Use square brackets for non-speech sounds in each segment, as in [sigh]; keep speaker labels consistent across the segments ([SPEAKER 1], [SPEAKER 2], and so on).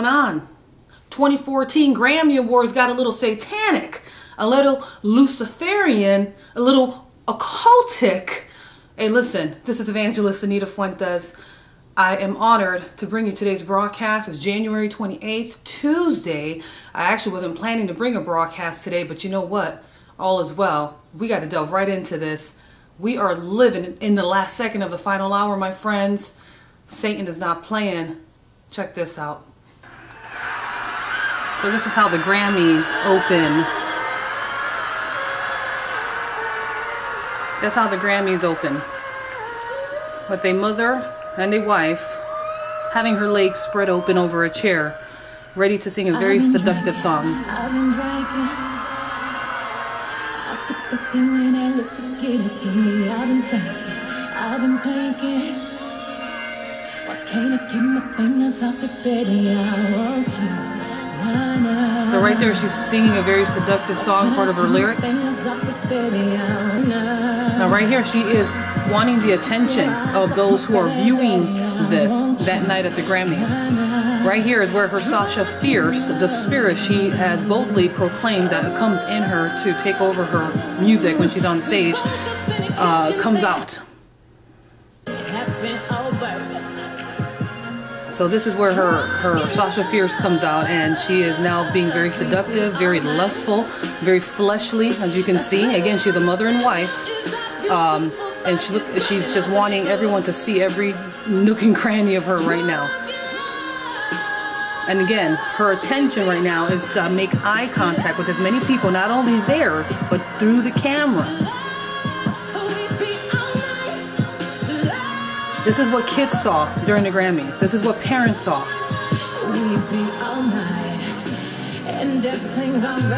[SPEAKER 1] going on? 2014 Grammy Awards got a little satanic, a little Luciferian, a little occultic. Hey, listen, this is Evangelist Anita Fuentes. I am honored to bring you today's broadcast. It's January 28th, Tuesday. I actually wasn't planning to bring a broadcast today, but you know what? All is well. We got to delve right into this. We are living in the last second of the final hour, my friends. Satan is not playing. Check this out. So this is how the Grammys open. That's how the Grammys open. With a mother and a wife having her legs spread open over a chair, ready to sing a very seductive song. I've been drinking. I took the thing when I looked to give it to me. I've been thinking. I've been thinking. Why can't I keep my fingers off the bed? I want you. So right there, she's singing a very seductive song, part of her lyrics. Now right here, she is wanting the attention of those who are viewing this that night at the Grammys. Right here is where her Sasha Fierce, the spirit she has boldly proclaimed that comes in her to take over her music when she's on stage, uh, comes out. So this is where her, her Sasha Fierce comes out and she is now being very seductive, very lustful, very fleshly, as you can see. Again, she's a mother and wife. Um, and she look, she's just wanting everyone to see every nook and cranny of her right now. And again, her attention right now is to make eye contact with as many people, not only there, but through the camera. This is what kids saw during the Grammys. This is what parents saw.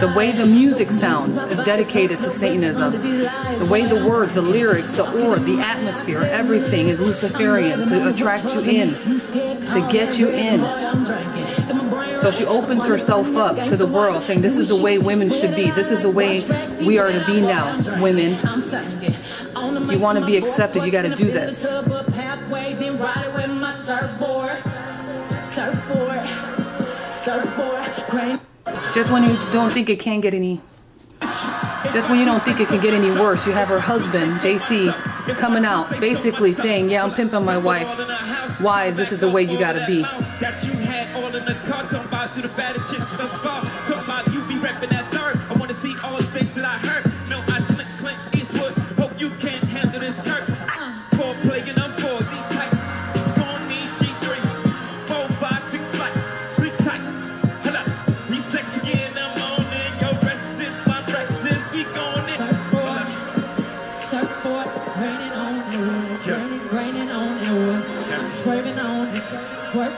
[SPEAKER 1] The way the music sounds is dedicated to Satanism. The way the words, the lyrics, the aura, the atmosphere, everything is Luciferian to attract you in, to get you in. So she opens herself up to the world, saying, This is the way women should be. This is the way we are to be now, women. If you want to be accepted, you got to do this pathway, then ride it with my surfboard. Surfboard, surfboard, Just when you don't think it can get any, just when you don't think it can get any worse, you have her husband, Jay-Z, coming out, basically saying, yeah, I'm pimping my wife. Why is this is the way you gotta be.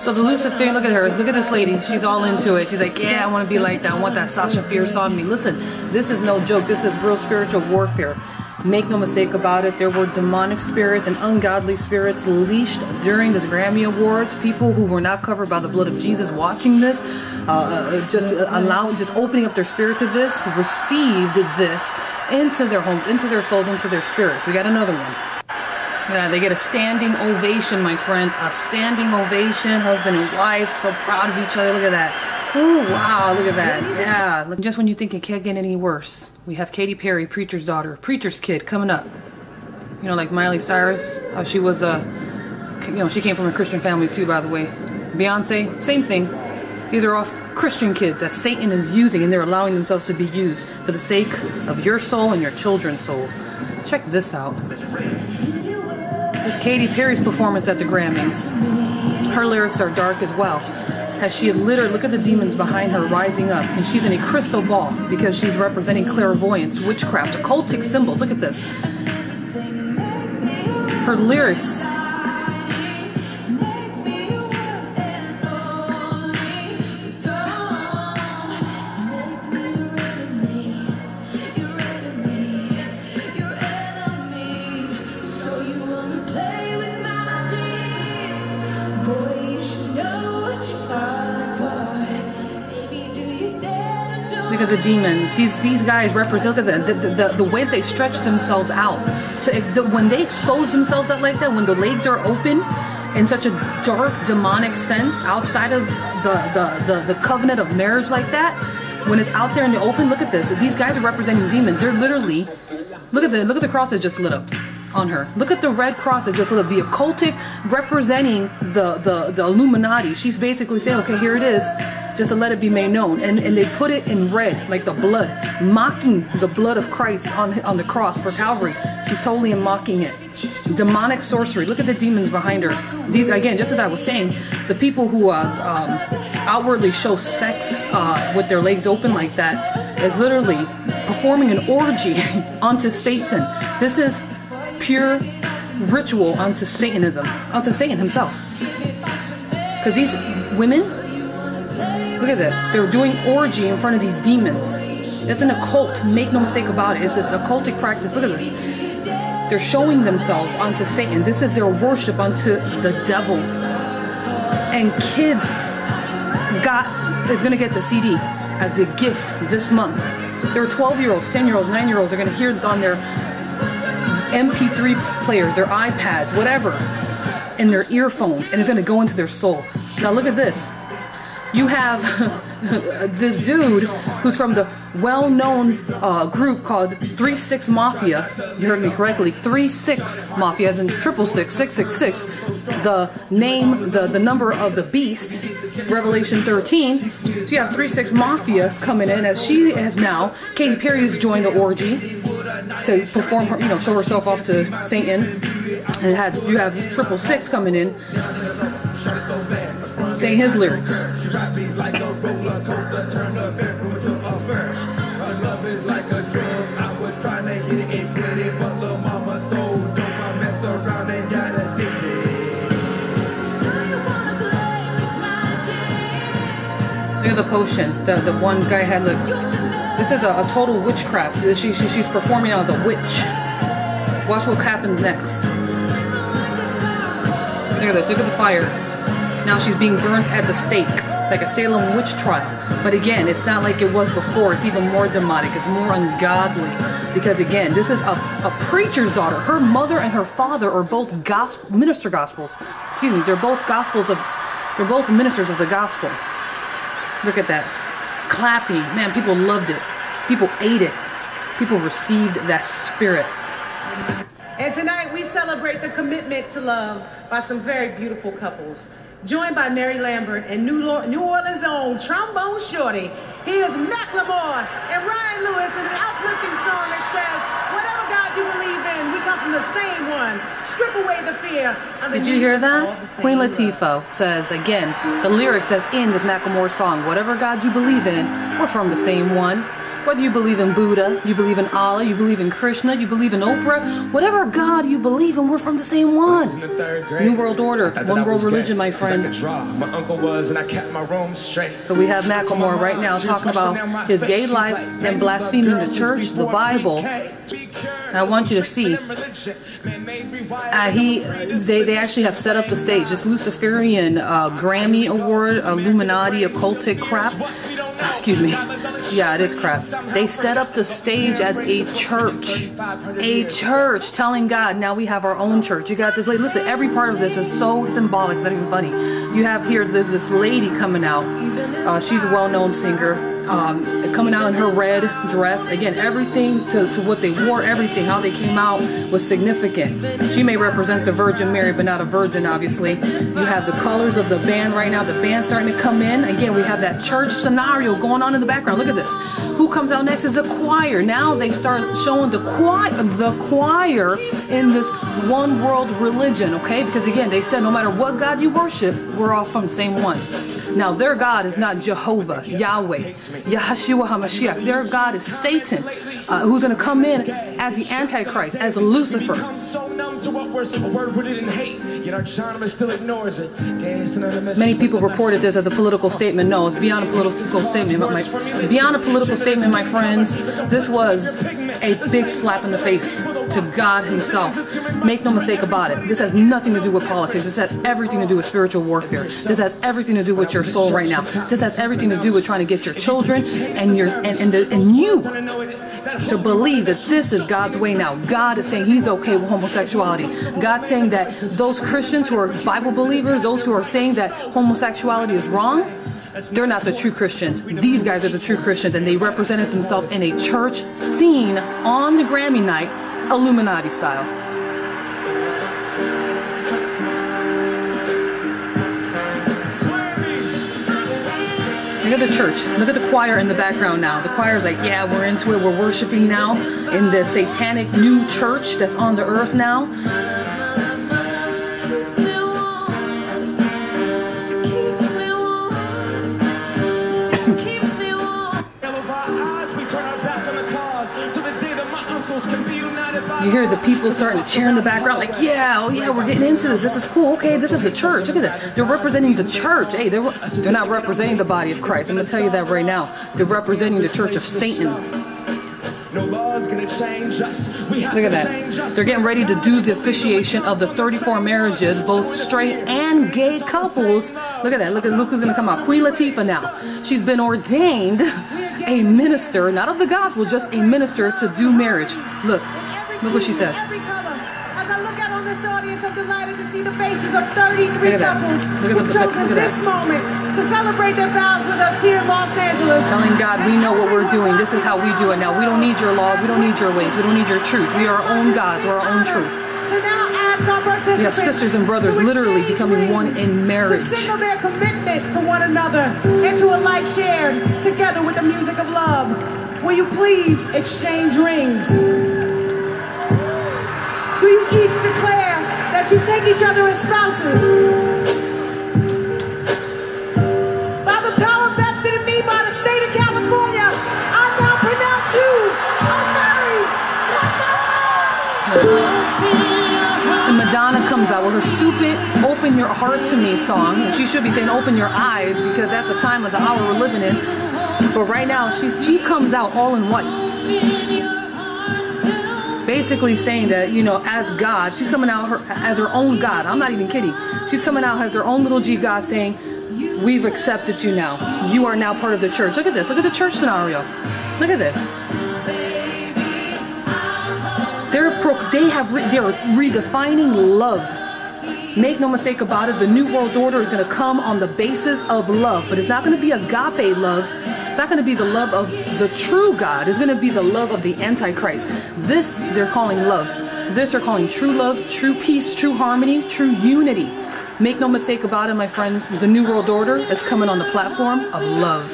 [SPEAKER 1] So the Lucifer, look at her. Look at this lady. She's all into it. She's like, yeah, I want to be like that. I want that Sasha Fierce on me. Listen, this is no joke. This is real spiritual warfare. Make no mistake about it, there were demonic spirits and ungodly spirits leashed during this Grammy Awards. People who were not covered by the blood of Jesus watching this, uh, uh just allowing, just opening up their spirit to this, received this into their homes, into their souls, into their spirits. We got another one. Yeah, they get a standing ovation, my friends. A standing ovation, husband and wife, so proud of each other. Look at that. Ooh, wow, look at that. Yeah, just when you think it can't get any worse, we have Katy Perry, Preacher's daughter, Preacher's kid, coming up. You know, like Miley Cyrus, how she was a, you know, she came from a Christian family too, by the way. Beyonce, same thing. These are all Christian kids that Satan is using and they're allowing themselves to be used for the sake of your soul and your children's soul. Check this out is Katy Perry's performance at the Grammys. Her lyrics are dark as well. As she literally, look at the demons behind her rising up, and she's in a crystal ball because she's representing clairvoyance, witchcraft, occultic symbols. Look at this. Her lyrics the demons. These these guys represent the, the, the, the way they stretch themselves out. To the, when they expose themselves out like that, when the legs are open, in such a dark demonic sense outside of the, the, the, the covenant of marriage like that, when it's out there in the open, look at this. These guys are representing demons. They're literally look at the look at the cross that just lit up on her. Look at the red cross that just up. The occultic representing the the, the Illuminati. She's basically saying, okay, here it is, just to let it be made known. And and they put it in red, like the blood, mocking the blood of Christ on on the cross for Calvary. She's totally mocking it. Demonic sorcery. Look at the demons behind her. These again, just as I was saying, the people who uh, um, outwardly show sex uh, with their legs open like that is literally performing an orgy [laughs] onto Satan. This is pure ritual unto Satanism, unto Satan himself. Because these women, look at that, they're doing orgy in front of these demons. It's an occult, make no mistake about it. It's an occultic practice. Look at this. They're showing themselves unto Satan. This is their worship unto the devil. And kids got is going to get the CD as a gift this month. There are 12 year olds, 10 year olds, 9 year olds are going to hear this on their MP3 players, their iPads, whatever, in their earphones, and it's going to go into their soul. Now, look at this. You have [laughs] this dude who's from the well known uh, group called 3 6 Mafia. You heard me correctly. 3 6 Mafia, as in triple six, six six six. The name, the, the number of the beast, Revelation 13. So you have 3 6 Mafia coming in as she has now. Katy Perry has joined the orgy to perform her, you know, show herself off to Satan. And it has you have Triple Six coming in, saying his lyrics. The potion. The the one guy had look. This is a, a total witchcraft. She, she she's performing as a witch. Watch what happens next. Look at this. Look at the fire. Now she's being burnt at the stake, like a Salem witch trial. But again, it's not like it was before. It's even more demonic. It's more ungodly. Because again, this is a, a preacher's daughter. Her mother and her father are both gospel minister gospels. Excuse me. They're both gospels of. They're both ministers of the gospel. Look at that. Clapping. Man, people loved it. People ate it. People received that spirit.
[SPEAKER 2] And tonight we celebrate the commitment to love by some very beautiful couples. Joined by Mary Lambert and New, Orleans' own trombone shorty. Here's Macklemore and Ryan Lewis in an uplifting song that says, whatever God you believe in, we come from the same one. Strip away the fear.
[SPEAKER 1] Did you hear that? Queen Latifah says, again, the lyrics says in this Macklemore song, whatever God you believe in, we're from the same one. Whether you believe in Buddha, you believe in Allah, you believe in Krishna, you believe in Oprah, whatever God you believe in, we're from the same one. New World Order, one world religion, my friends.
[SPEAKER 3] My uncle was, and I kept my room straight.
[SPEAKER 1] So we have Macklemore right now talking about his gay life and blaspheming the church, the Bible. I want you to see. Uh, he, they, they actually have set up the stage. This Luciferian uh, Grammy Award, Illuminati, occultic crap. Excuse me. Yeah, it is crap. They set up the stage as a church. A church telling God, now we have our own church. You got this. Like, listen, every part of this is so symbolic. It's not even funny. You have here, there's this lady coming out. Uh, she's a well known singer um, coming out in her red dress. Again, everything to, to what they wore, everything, how they came out was significant. She may represent the Virgin Mary, but not a virgin, obviously. You have the colors of the band right now. The band's starting to come in. Again, we have that church scenario going on in the background. Look at this. Who comes out next is a choir. Now they start showing the choir, the choir in this one world religion, okay? Because again, they said no matter what God you worship, we're all from the same one. Now, their God is not Jehovah, Yahweh, Yahshua HaMashiach. Their God is Satan, uh, who's going to come in as the Antichrist, as Lucifer. Many people reported this as a political statement. No, it's beyond a political statement. But my, beyond a political statement, my friends, this was a big slap in the face to God Himself. Make no mistake about it. This has nothing to do with politics. This has everything to do with spiritual warfare. This has everything to do with your soul right now. This has everything to do with trying to get your children and your and and, the, and you to believe that this is God's way now. God is saying He's okay with homosexuality. God's saying that those Christians who are Bible believers, those who are saying that homosexuality is wrong, they're not the true Christians. These guys are the true Christians, and they represented themselves in a church scene on the Grammy night, Illuminati style. Look at the church. Look at the choir in the background now. The choir's like, yeah, we're into it. We're worshiping now in the satanic new church that's on the earth now. You hear the people starting to cheer in the background, like, yeah, oh yeah, we're getting into this. This is cool. Okay, this is a church. Look at that. They're representing the church. Hey, they're they're not representing the body of Christ. I'm gonna tell you that right now. They're representing the church of Satan. no laws gonna at that. They're getting ready to do the officiation of the 34 marriages, both straight and gay couples. Look at that. Look at look who's gonna come out. Queen Latifah now. She's been ordained a minister, not of the gospel, just a minister to do marriage. Look, Look what she says.
[SPEAKER 2] As I look out on this audience, I'm delighted to see the faces of 33 couples who've chosen this moment to celebrate their vows with us here in Los Angeles.
[SPEAKER 1] Telling God, we know what we're doing. This is how we do it now. We don't need your laws. We don't need your ways. We don't need your truth. We are our own gods. We're our own truth.
[SPEAKER 2] So now ask our participants.
[SPEAKER 1] We have sisters and brothers literally becoming one in marriage.
[SPEAKER 2] To signal their commitment to one another and to a life shared together with the music of love. Will you please exchange rings? Do you each declare that you take each other as spouses? By the power vested in me by the state of California, I now pronounce you
[SPEAKER 1] Madonna comes out with her stupid Open Your Heart to Me song. She should be saying Open Your Eyes because that's the time of the hour we're living in. But right now, she's, she comes out all in white basically saying that you know as god she's coming out her, as her own god. I'm not even kidding. She's coming out as her own little g god saying we've accepted you now. You are now part of the church. Look at this. Look at the church scenario. Look at this. They're pro- they have re- they're redefining love. Make no mistake about it the new world order is going to come on the basis of love but it's not going to be agape love it's not going to be the love of the true God. It's going to be the love of the Antichrist. This they're calling love. This they're calling true love, true peace, true harmony, true unity. Make no mistake about it, my friends. The New World Order is coming on the platform of love.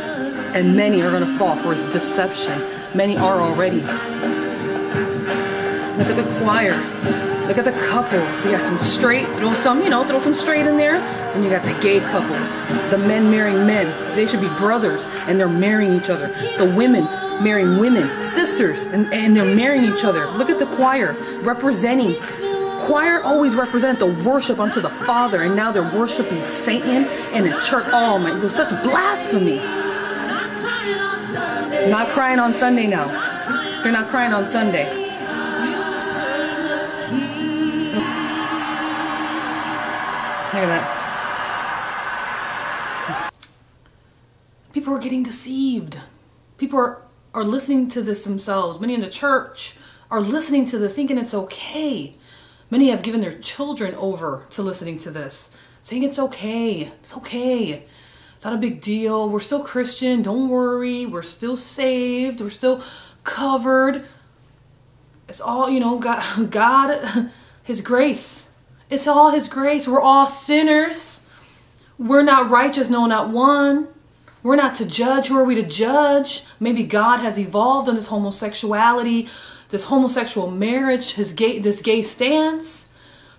[SPEAKER 1] And many are going to fall for its deception. Many are already. Look at the choir. Look at the couples. You got some straight, throw some, you know, throw some straight in there. And you got the gay couples, the men marrying men. They should be brothers and they're marrying each other. The women marrying women, sisters, and, and they're marrying each other. Look at the choir representing. Choir always represent the worship unto the Father, and now they're worshiping Satan and the church. Oh my, there's such blasphemy. Not crying on Sunday now. They're not crying on Sunday. Look at that. People are getting deceived. People are, are listening to this themselves. Many in the church are listening to this thinking it's okay. Many have given their children over to listening to this, saying it's okay. It's okay. It's not a big deal. We're still Christian. Don't worry. We're still saved. We're still covered. It's all, you know, God, [laughs] God His grace it's all His grace. We're all sinners. We're not righteous, no, not one. We're not to judge. Who are we to judge? Maybe God has evolved on this homosexuality, this homosexual marriage, his gay, this gay stance.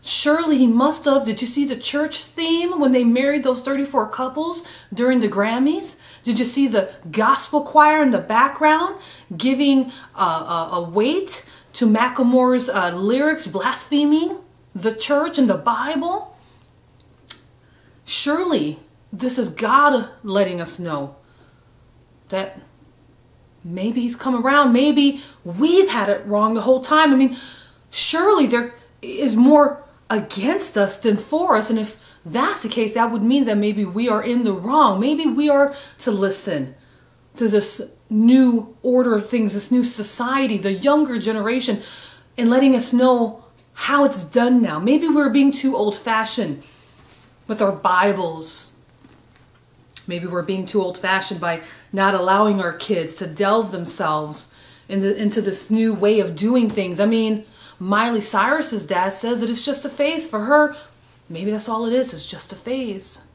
[SPEAKER 1] Surely he must have. Did you see the church theme when they married those 34 couples during the Grammys? Did you see the gospel choir in the background giving uh, a, a weight to Macklemore's uh, lyrics, blaspheming? The church and the Bible? Surely this is God letting us know that maybe he's come around. Maybe we've had it wrong the whole time. I mean, surely there is more against us than for us. And if that's the case, that would mean that maybe we are in the wrong. Maybe we are to listen to this new order of things, this new society, the younger generation, and letting us know how it's done now. Maybe we're being too old fashioned with our Bibles. Maybe we're being too old fashioned by not allowing our kids to delve themselves into, into this new way of doing things. I mean, Miley Cyrus's dad says that it's just a phase for her. Maybe that's all it is, it's just a phase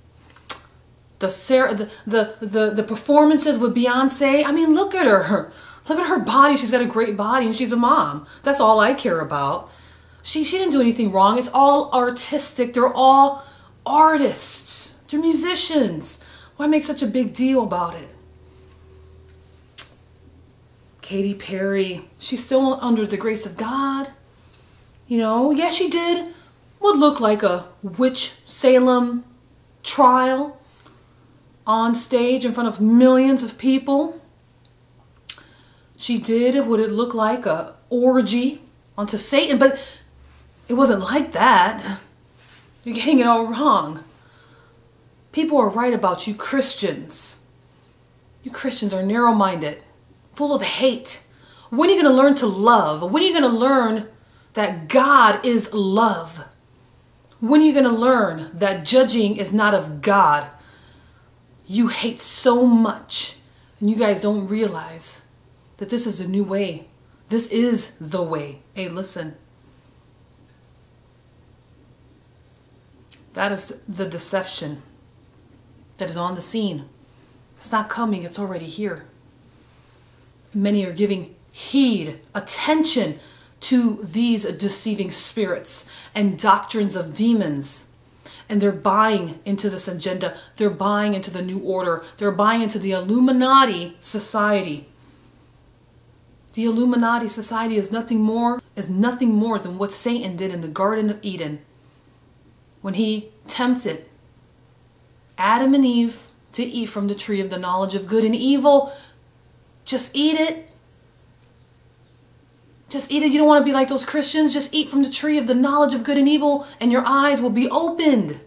[SPEAKER 1] the Sarah, the, the the the performances with Beyonce. I mean, look at her. Look at her body. She's got a great body, and she's a mom. That's all I care about. She she didn't do anything wrong. It's all artistic. They're all artists. They're musicians. Why make such a big deal about it? Katy Perry, she's still under the grace of God. You know, yeah, she did what looked like a witch Salem trial on stage in front of millions of people. She did what it looked like a orgy onto Satan, but it wasn't like that. You're getting it all wrong. People are right about you Christians. You Christians are narrow minded, full of hate. When are you going to learn to love? When are you going to learn that God is love? When are you going to learn that judging is not of God? you hate so much and you guys don't realize that this is a new way. This is the way. Hey, listen. That is the deception that is on the scene. It's not coming, it's already here. Many are giving heed, attention to these deceiving spirits and doctrines of demons and they're buying into this agenda. They're buying into the new order. They're buying into the Illuminati society. The Illuminati society is nothing more is nothing more than what Satan did in the Garden of Eden when he tempted Adam and Eve to eat from the tree of the knowledge of good and evil. Just eat it just eat it. You don't want to be like those Christians. Just eat from the tree of the knowledge of good and evil, and your eyes will be opened.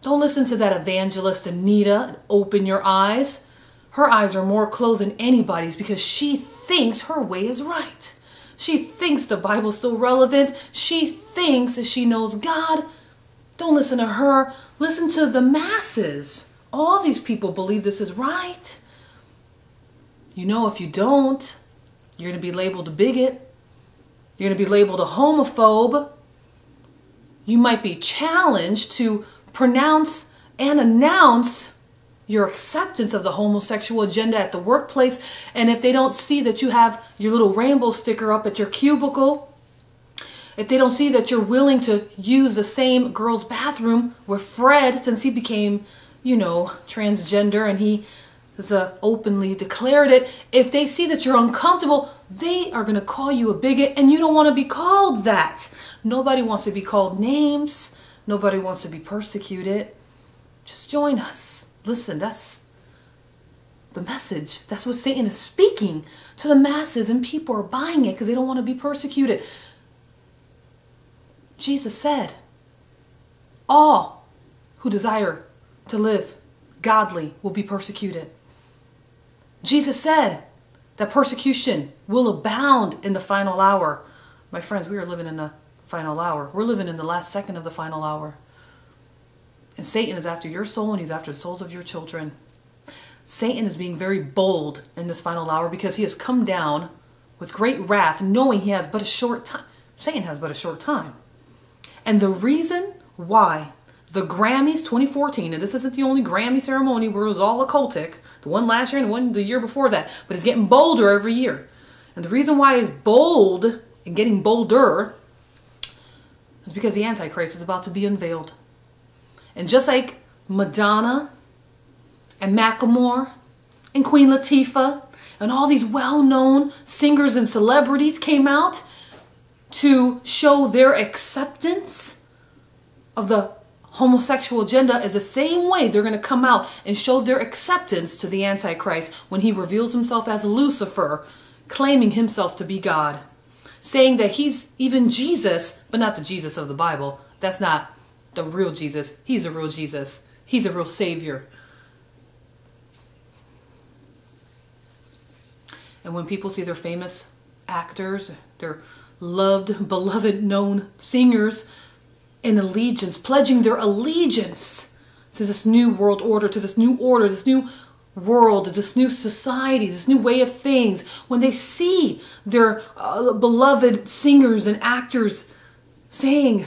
[SPEAKER 1] Don't listen to that evangelist Anita. Open your eyes. Her eyes are more closed than anybody's because she thinks her way is right. She thinks the Bible's still relevant. She thinks that she knows God. Don't listen to her. Listen to the masses. All these people believe this is right. You know, if you don't, you're going to be labeled a bigot. You're going to be labeled a homophobe. You might be challenged to pronounce and announce your acceptance of the homosexual agenda at the workplace. And if they don't see that you have your little rainbow sticker up at your cubicle, if they don't see that you're willing to use the same girl's bathroom where Fred, since he became, you know, transgender and he uh, openly declared it, if they see that you're uncomfortable, they are going to call you a bigot and you don't want to be called that. Nobody wants to be called names. Nobody wants to be persecuted. Just join us. Listen, that's the message. That's what Satan is speaking to the masses, and people are buying it because they don't want to be persecuted. Jesus said, All who desire to live godly will be persecuted. Jesus said that persecution will abound in the final hour. My friends, we are living in the final hour. We're living in the last second of the final hour. And Satan is after your soul and he's after the souls of your children. Satan is being very bold in this final hour because he has come down with great wrath, knowing he has but a short time. Satan has but a short time. And the reason why the Grammys 2014, and this isn't the only Grammy ceremony where it was all occultic, the one last year and the one the year before that, but it's getting bolder every year. And the reason why it's bold and getting bolder is because the Antichrist is about to be unveiled. And just like Madonna and Macklemore and Queen Latifah and all these well-known singers and celebrities came out to show their acceptance of the homosexual agenda is the same way they're going to come out and show their acceptance to the Antichrist when he reveals himself as Lucifer, claiming himself to be God, saying that he's even Jesus, but not the Jesus of the Bible. That's not the real Jesus. He's a real Jesus. He's a real Savior. And when people see their famous actors, their loved, beloved, known singers in allegiance, pledging their allegiance to this new world order, to this new order, this new world, this new society, this new way of things, when they see their uh, beloved singers and actors saying,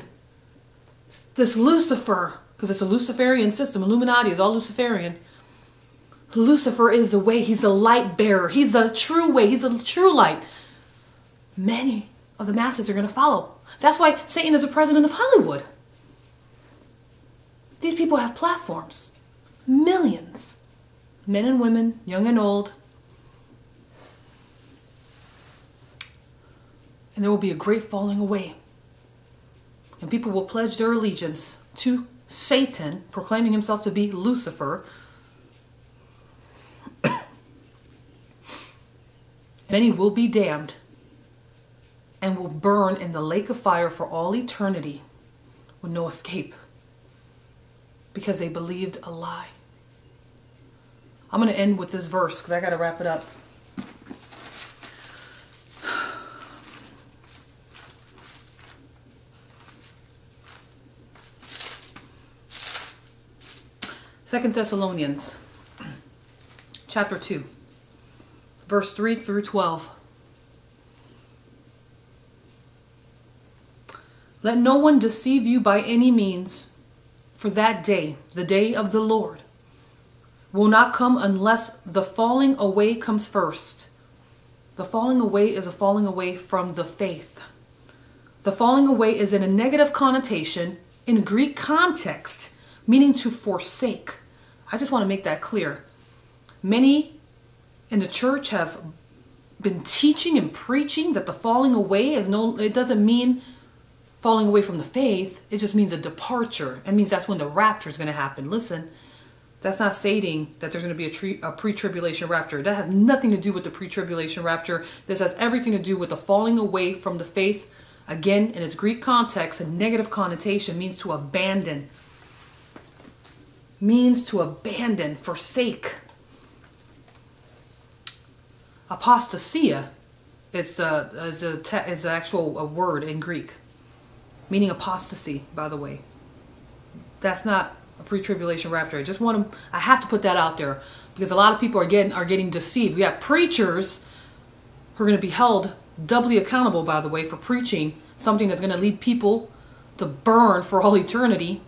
[SPEAKER 1] this Lucifer, because it's a Luciferian system, Illuminati is all Luciferian. Lucifer is the way, he's the light bearer, he's the true way, he's the true light. Many of the masses are going to follow. That's why Satan is a president of Hollywood. These people have platforms, millions, men and women, young and old. And there will be a great falling away. And people will pledge their allegiance to Satan, proclaiming himself to be Lucifer. [coughs] Many will be damned and will burn in the lake of fire for all eternity with no escape because they believed a lie. I'm going to end with this verse because I got to wrap it up. Second Thessalonians chapter 2 verse 3 through 12. Let no one deceive you by any means, for that day, the day of the Lord, will not come unless the falling away comes first. The falling away is a falling away from the faith. The falling away is in a negative connotation in Greek context, meaning to forsake. I just want to make that clear. Many in the church have been teaching and preaching that the falling away is no it doesn't mean falling away from the faith. It just means a departure. It means that's when the rapture is going to happen. Listen that's not stating that there's going to be a, a pre-tribulation rapture. That has nothing to do with the pre-tribulation rapture. This has everything to do with the falling away from the faith. Again in its greek context a negative connotation means to abandon means to abandon forsake apostasia it's a is a te- is an actual a word in Greek, meaning apostasy. By the way, that's not a pre-tribulation rapture. I just want to I have to put that out there because a lot of people are getting are getting deceived. We have preachers who are going to be held doubly accountable. By the way, for preaching something that's going to lead people to burn for all eternity,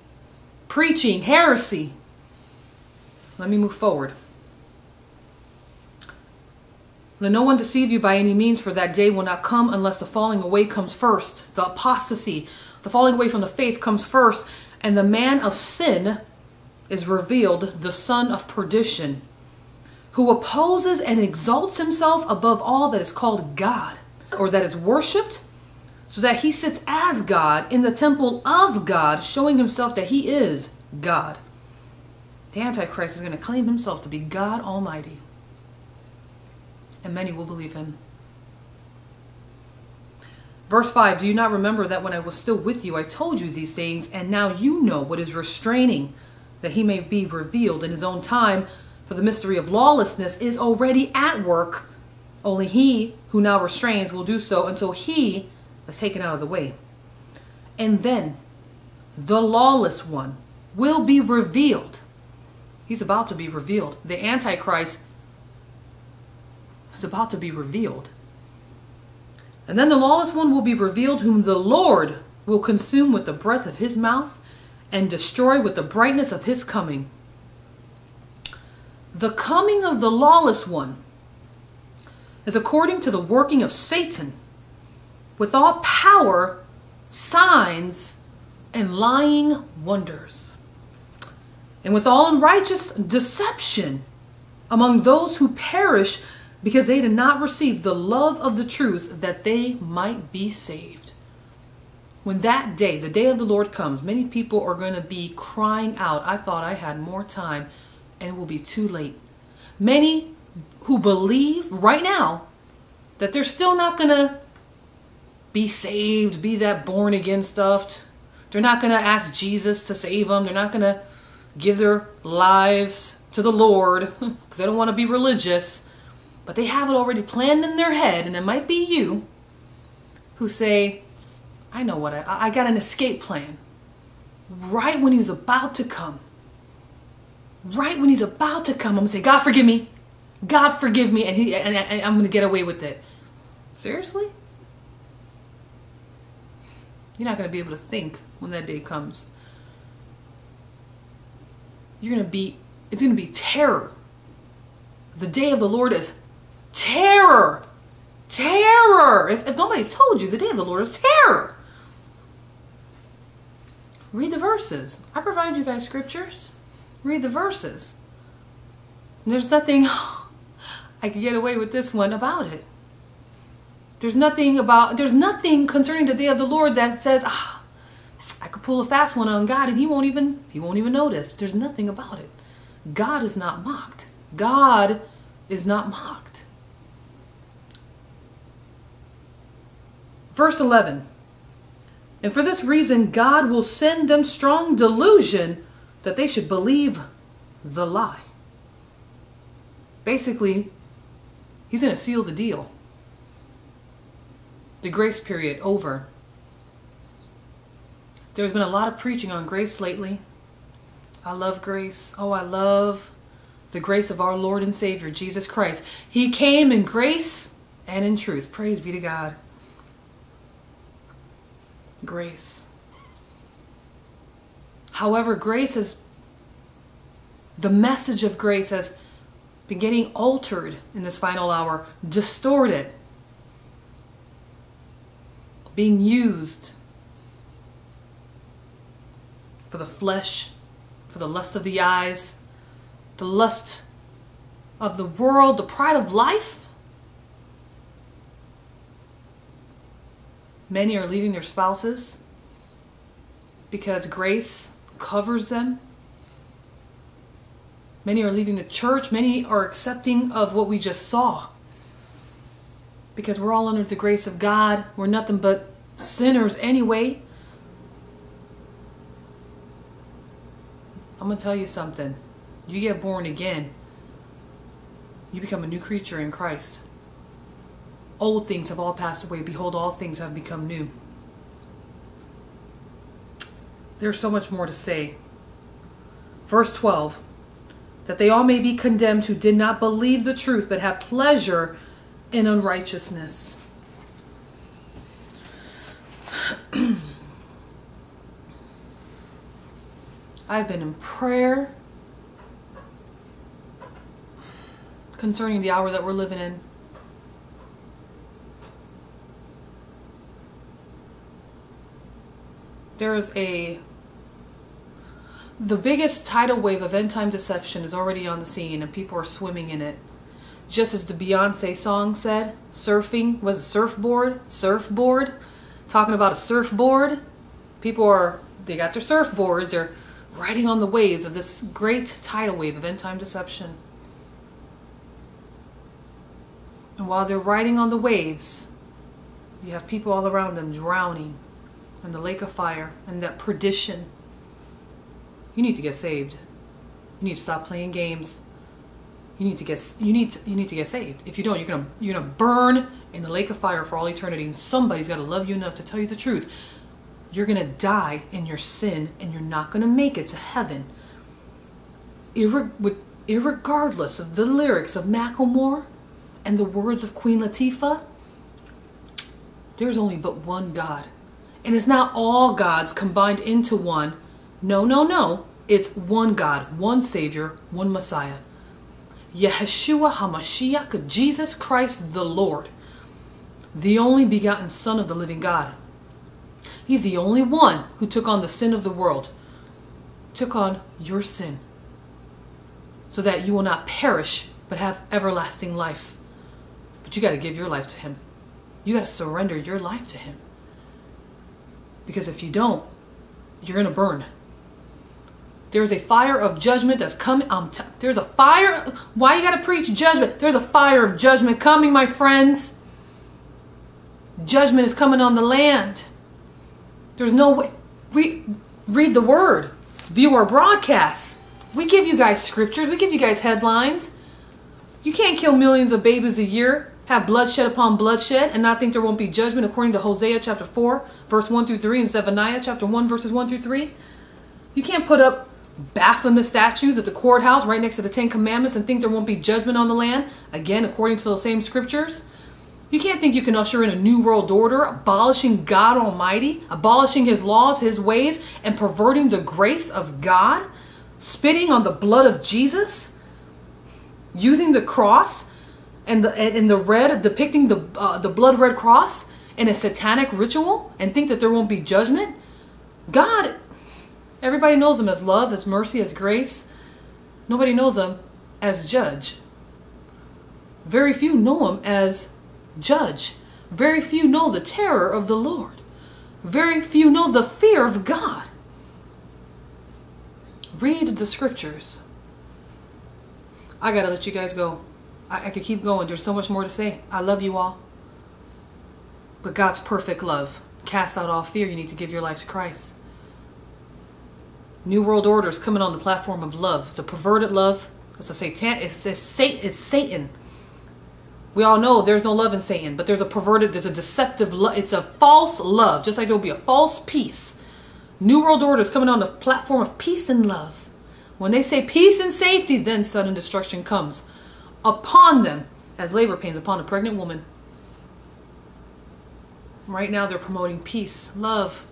[SPEAKER 1] preaching heresy. Let me move forward. Let no one deceive you by any means, for that day will not come unless the falling away comes first. The apostasy, the falling away from the faith comes first, and the man of sin is revealed, the son of perdition, who opposes and exalts himself above all that is called God, or that is worshipped, so that he sits as God in the temple of God, showing himself that he is God. The Antichrist is going to claim himself to be God Almighty and many will believe him. Verse 5 Do you not remember that when I was still with you, I told you these things, and now you know what is restraining, that he may be revealed in his own time? For the mystery of lawlessness is already at work. Only he who now restrains will do so until he is taken out of the way. And then the lawless one will be revealed. He's about to be revealed. The Antichrist is about to be revealed. And then the lawless one will be revealed, whom the Lord will consume with the breath of his mouth and destroy with the brightness of his coming. The coming of the lawless one is according to the working of Satan, with all power, signs, and lying wonders, and with all unrighteous deception among those who perish because they did not receive the love of the truth that they might be saved. When that day, the day of the Lord comes, many people are going to be crying out, I thought I had more time, and it will be too late. Many who believe right now that they're still not going to be saved, be that born again stuffed. They're not going to ask Jesus to save them. They're not going to give their lives to the Lord [laughs] because they don't want to be religious but they have it already planned in their head, and it might be you who say, I know what I, I got an escape plan. Right when he's about to come, right when he's about to come, I'm gonna say, God forgive me, God forgive me, and, he, and, and I'm gonna get away with it. Seriously? You're not gonna be able to think when that day comes. You're gonna be, it's gonna be terror. The day of the Lord is terror. Terror. If, if nobody's told you, the day of the Lord is terror. Read the verses. I provide you guys scriptures. Read the verses. There's nothing, [laughs] I can get away with this one about it. There's nothing about, there's nothing concerning the day of the Lord that says, ah, I could pull a fast one on God and he won't even, he won't even notice. There's nothing about it. God is not mocked. God is not mocked. Verse 11. And for this reason, God will send them strong delusion that they should believe the lie. Basically, he's going to seal the deal. The grace period over. There's been a lot of preaching on grace lately. I love grace. Oh, I love the grace of our Lord and Savior, Jesus Christ. He came in grace and in truth. Praise be to God. Grace. However, grace is the message of grace has been getting altered in this final hour, distorted, being used for the flesh, for the lust of the eyes, the lust of the world, the pride of life. Many are leaving their spouses because grace covers them. Many are leaving the church. Many are accepting of what we just saw. Because we're all under the grace of God. We're nothing but sinners anyway. I'm going to tell you something. You get born again, you become a new creature in Christ. Old things have all passed away. Behold, all things have become new. There's so much more to say. Verse 12 that they all may be condemned who did not believe the truth but had pleasure in unrighteousness. [clears throat] I've been in prayer concerning the hour that we're living in. There's a the biggest tidal wave of end time deception is already on the scene and people are swimming in it. Just as the Beyonce song said, surfing was a surfboard, surfboard, talking about a surfboard. People are they got their surfboards, they're riding on the waves of this great tidal wave of end time deception. And while they're riding on the waves, you have people all around them drowning in the lake of fire and that perdition. You need to get saved. You need to stop playing games. You need to get you need to, you need to get saved. If you don't, you're gonna you're gonna burn in the lake of fire for all eternity. And somebody's got to love you enough to tell you the truth. You're gonna die in your sin, and you're not gonna make it to heaven. Irre- irregardless of the lyrics of Macklemore and the words of Queen Latifah, there's only but one God. And it's not all gods combined into one. No, no, no. It's one God, one Savior, one Messiah. Yeshua HaMashiach, Jesus Christ the Lord, the only begotten Son of the living God. He's the only one who took on the sin of the world, took on your sin, so that you will not perish but have everlasting life. But you got to give your life to Him. You got to surrender your life to Him. Because if you don't, you're going to burn. There's a fire of judgment that's coming. Um, there's a fire. Why you got to preach judgment? There's a fire of judgment coming, my friends. Judgment is coming on the land. There's no way. We read the word, view our broadcasts. We give you guys scriptures. We give you guys headlines. You can't kill millions of babies a year, have bloodshed upon bloodshed, and not think there won't be judgment according to Hosea chapter 4, verse 1 through 3, and Zephaniah chapter 1, verses 1 through 3. You can't put up Baphomet statues at the courthouse right next to the Ten Commandments and think there won't be judgment on the land, again, according to those same scriptures. You can't think you can usher in a new world order, abolishing God Almighty, abolishing His laws, His ways, and perverting the grace of God, spitting on the blood of Jesus, using the cross and the and the red depicting the uh, the blood red cross in a satanic ritual, and think that there won't be judgment. God Everybody knows him as love, as mercy, as grace. Nobody knows him as judge. Very few know him as judge. Very few know the terror of the Lord. Very few know the fear of God. Read the scriptures. I gotta let you guys go. I, I could keep going. There's so much more to say. I love you all. But God's perfect love casts out all fear. You need to give your life to Christ. New World Order is coming on the platform of love. It's a perverted love. It's a satan. It's, it's, Satan. it's Satan. We all know there's no love in Satan, but there's a perverted, there's a deceptive love. It's a false love, just like there will be a false peace. New World Order is coming on the platform of peace and love. When they say peace and safety, then sudden destruction comes upon them as labor pains upon a pregnant woman. Right now, they're promoting peace, love.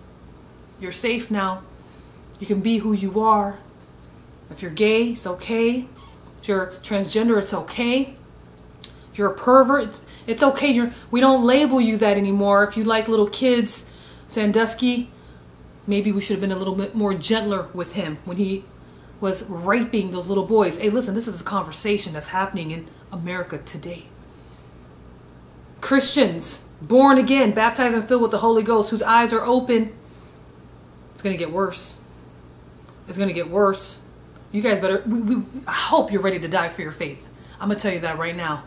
[SPEAKER 1] You're safe now. You can be who you are. If you're gay, it's okay. If you're transgender, it's okay. You're a pervert, it's, it's okay. You're, we don't label you that anymore. If you like little kids, Sandusky, maybe we should have been a little bit more gentler with him when he was raping those little boys. Hey, listen, this is a conversation that's happening in America today. Christians, born again, baptized and filled with the Holy Ghost, whose eyes are open, it's going to get worse. It's going to get worse. You guys better, we, we, I hope you're ready to die for your faith. I'm going to tell you that right now.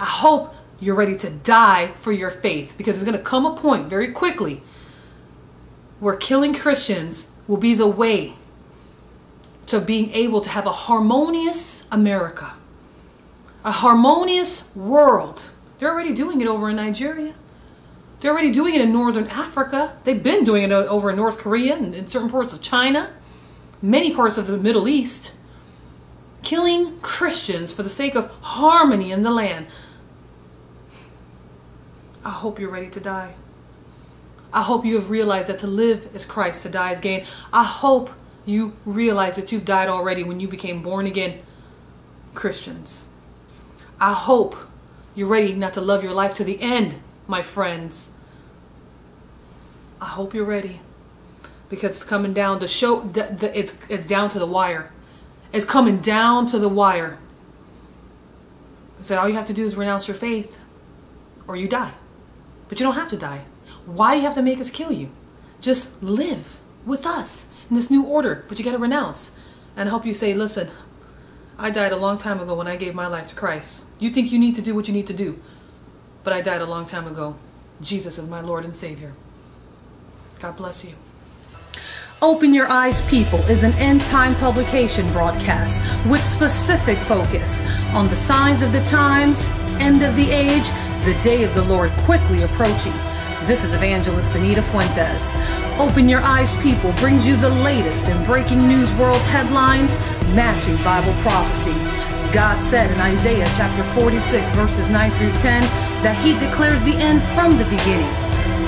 [SPEAKER 1] I hope you're ready to die for your faith because there's going to come a point very quickly where killing Christians will be the way to being able to have a harmonious America, a harmonious world. They're already doing it over in Nigeria. They're already doing it in Northern Africa. They've been doing it over in North Korea and in certain parts of China many parts of the Middle East, killing Christians for the sake of harmony in the land. I hope you're ready to die. I hope you have realized that to live is Christ, to die is gain. I hope you realize that you've died already when you became born again Christians. I hope you're ready not to love your life to the end, my friends. I hope you're ready because it's coming down to show the, the, it's it's down to the wire. It's coming down to the wire. So all you have to do is renounce your faith or you die. But you don't have to die. Why do you have to make us kill you? Just live with us in this new order, but you got to renounce. And I hope you say, listen, I died a long time ago when I gave my life to Christ. You think you need to do what you need to do, but I died a long time ago. Jesus is my Lord and Savior. God bless you. Open Your Eyes People is an end time publication broadcast with specific focus on the signs of the times, end of the age, the day of the Lord quickly approaching. This is Evangelist Anita Fuentes. Open Your Eyes People brings you the latest in breaking news world headlines matching Bible prophecy. God said in Isaiah chapter 46 verses 9 through 10 that he declares the end from the beginning.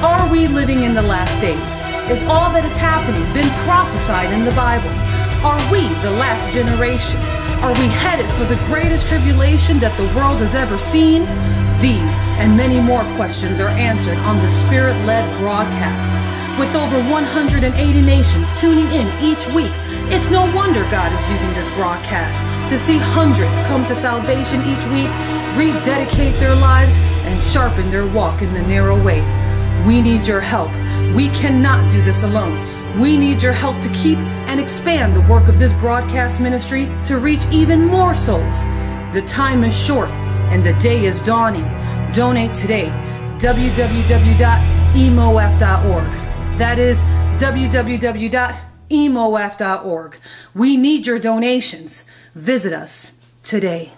[SPEAKER 1] Are we living in the last days? Is all that is happening been prophesied in the Bible? Are we the last generation? Are we headed for the greatest tribulation that the world has ever seen? These and many more questions are answered on the Spirit led broadcast. With over 180 nations tuning in each week, it's no wonder God is using this broadcast to see hundreds come to salvation each week, rededicate their lives, and sharpen their walk in the narrow way. We need your help. We cannot do this alone. We need your help to keep and expand the work of this broadcast ministry to reach even more souls. The time is short and the day is dawning. Donate today. www.emof.org. That is www.emof.org. We need your donations. Visit us today.